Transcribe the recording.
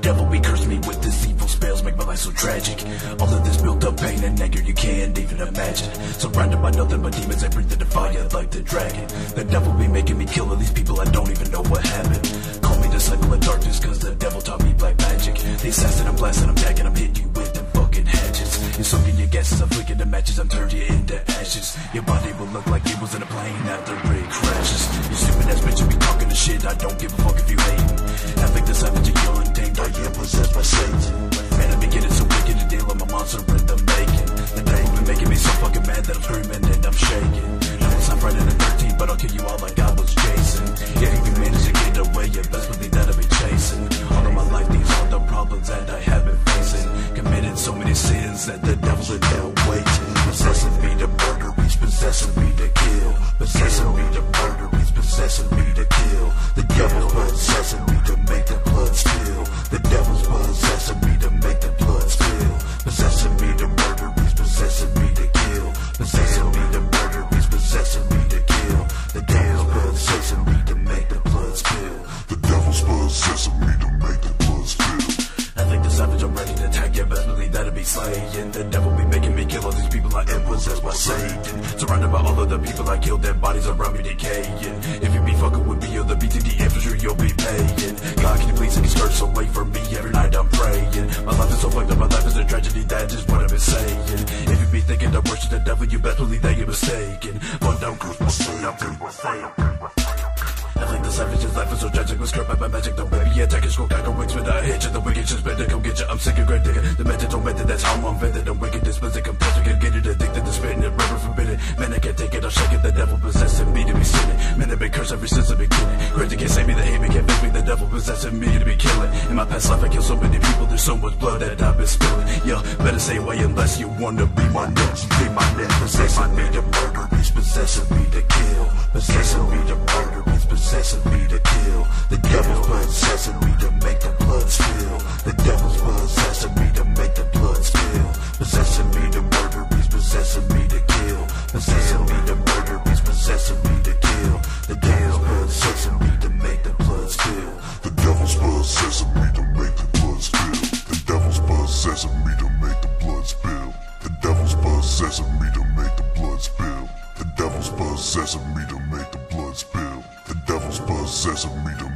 Devil be cursed me with this evil spells make my life so tragic. All of this built up pain and anger you can't even imagine. Surrounded by nothing but demons, I breathe the fire like the dragon. The devil be making me kill all these people, I don't even know what happened. Your I'm flicking the matches, I'm turning you into ashes. Your body will look like it was in a plane after it crashes. You stupid ass bitch, you be talking the shit, I don't give a fuck if you hate. I think the savage you're untamed, I am possessed by Satan. Man, I be getting so wicked to deal, I'm a monster in the making. The devil been making me so fucking mad that I'm screaming and I'm shaking. Now it's not Friday the 13th, but I'll kill you all like I was Jason. Yeah, if you manage to get away, you best believe that I'll be chasing. All of my life, these are the problems that I have been facing. Committed so many sins that the waiting. Possessing me to murder, he's possessing me be slaying. The devil be making me kill all these people I am possessed by Satan. Surrounded by all of the people I killed, their bodies around me decaying. If you be fucking with me or the BTD infantry, you'll be paying. God, can you please take his curse away from me? Every night I'm praying. My life is so fucked up, my life is a tragedy, that is just what I've been saying. If you be thinking to worship the devil, you best believe that you're mistaken. But don't my sin, don't curse my sin. I think the savage's life is so tragic, was cursed by my magic. Don't baby attack and I'm sick of great digger. The method don't method, that's how I'm invented. The wicked dysbasic, I'm can get it addicted to spitting it, river forbidden. Man, I can't take it, I'm shaking. The devil possessing me to be sinning. Man, I've been cursed ever since the beginning. Crazy can't save me, the me can't fix me. The devil possessing me to be killing. In my past life, I killed so many people. There's so much blood that I've been spilling. Yo, better stay away unless you wanna be my next. Be my next. Possessing me to murder, he's possessing me to kill. Possessing me to murder, he's possessing me to kill. The devil's possessing me possessing me to make the blood spill. The devil's possessing me to